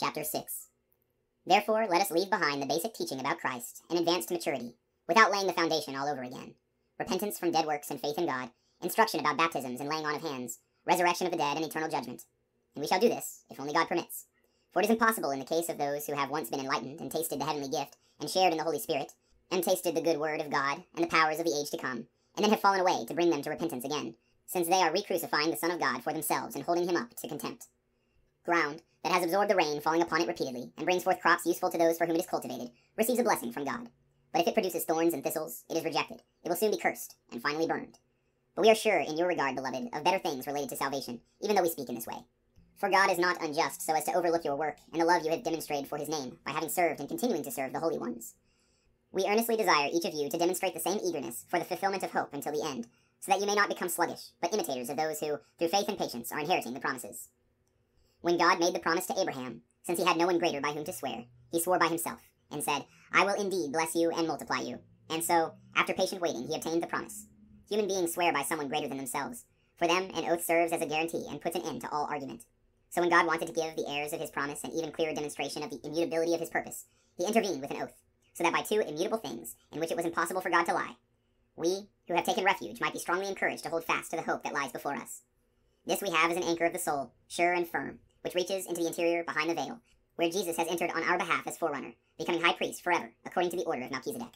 Chapter 6 Therefore, let us leave behind the basic teaching about Christ and advance to maturity, without laying the foundation all over again. Repentance from dead works and faith in God, instruction about baptisms and laying on of hands, resurrection of the dead and eternal judgment. And we shall do this, if only God permits. For it is impossible in the case of those who have once been enlightened and tasted the heavenly gift, and shared in the Holy Spirit, and tasted the good word of God and the powers of the age to come, and then have fallen away to bring them to repentance again, since they are re-crucifying the Son of God for themselves and holding him up to contempt. Ground that has absorbed the rain falling upon it repeatedly, and brings forth crops useful to those for whom it is cultivated, receives a blessing from God. But if it produces thorns and thistles, it is rejected. It will soon be cursed, and finally burned. But we are sure, in your regard, beloved, of better things related to salvation, even though we speak in this way. For God is not unjust so as to overlook your work and the love you have demonstrated for his name by having served and continuing to serve the holy ones. We earnestly desire each of you to demonstrate the same eagerness for the fulfillment of hope until the end, so that you may not become sluggish, but imitators of those who, through faith and patience, are inheriting the promises. When God made the promise to Abraham, since he had no one greater by whom to swear, he swore by himself, and said, I will indeed bless you and multiply you. And so, after patient waiting, he obtained the promise. Human beings swear by someone greater than themselves. For them, an oath serves as a guarantee and puts an end to all argument. So when God wanted to give the heirs of his promise an even clearer demonstration of the immutability of his purpose, he intervened with an oath, so that by two immutable things, in which it was impossible for God to lie, we, who have taken refuge, might be strongly encouraged to hold fast to the hope that lies before us. This we have as an anchor of the soul, sure and firm, which reaches into the interior behind the veil, where Jesus has entered on our behalf as forerunner, becoming high priest forever, according to the order of Melchizedek.